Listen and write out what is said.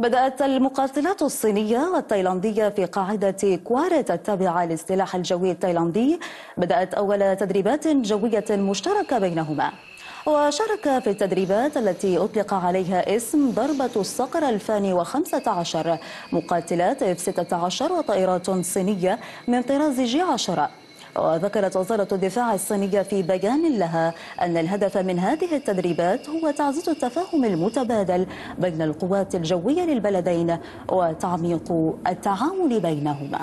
بدأت المقاتلات الصينية والتايلاندية في قاعدة كوارت التابعة للسلاح الجوي التايلاندي. بدأت أول تدريبات جوية مشتركة بينهما. وشارك في التدريبات التي أطلق عليها اسم ضربة الصقر 2015 مقاتلات F-16 وطائرات صينية من طراز جي 10 وذكرت وزارة الدفاع الصينية في بيان لها أن الهدف من هذه التدريبات هو تعزيز التفاهم المتبادل بين القوات الجوية للبلدين وتعميق التعاون بينهما.